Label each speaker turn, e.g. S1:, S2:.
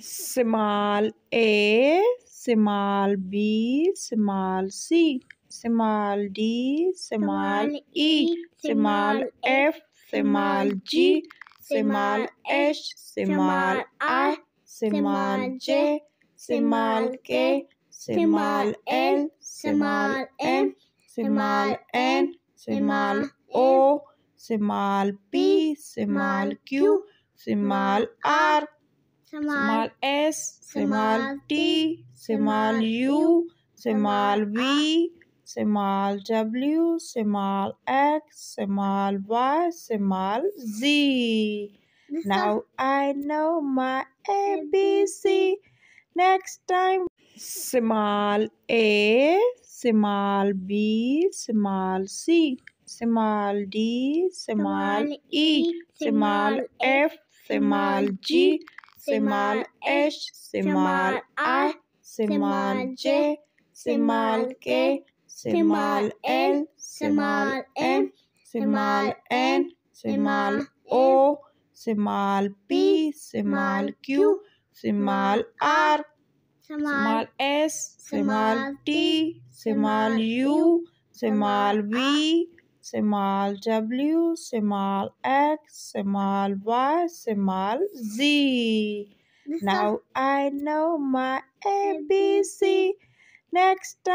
S1: small a, small b, small c, small d, small e, small f, small g, small h, small i, small j, small k, small l, small m, small n, small o, small p, small q, small r small s, small t, small u, small v, small w, small x, small y, small z. Now I know my ABC. Next time, small a, small b, small c, small d, small e, small f, small g, small h, small i, small j, small k, small l, small m, small n, small o, small p, small q, small r, small s, small t, small u, small v, small w, small x, small y, small z. Now I know my ABC. Next time.